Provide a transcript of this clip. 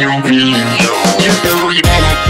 you feel. You know you better.